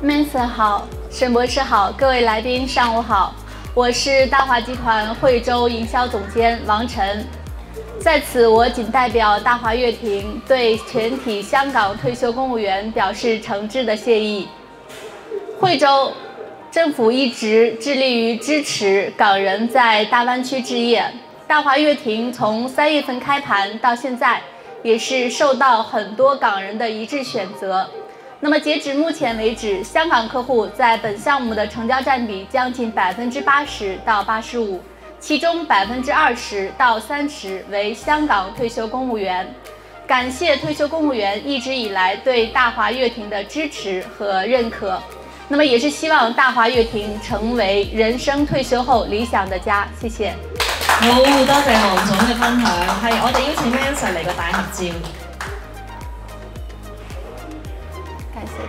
m a s o n 好，沈博士好，各位来宾上午好，我是大华集团惠州营销总监王晨，在此我谨代表大华乐庭对全体香港退休公务员表示诚挚的谢意。惠州政府一直致力于支持港人在大湾区置业，大华乐庭从三月份开盘到现在，也是受到很多港人的一致选择。那么截止目前为止，香港客户在本项目的成交占比将近百分之八十到八十五，其中百分之二十到三十为香港退休公务员。感谢退休公务员一直以来对大华月庭的支持和认可。那么也是希望大华月庭成为人生退休后理想的家。谢谢。好，多谢我总的分享，系我哋邀请 Manser 嚟个大合照。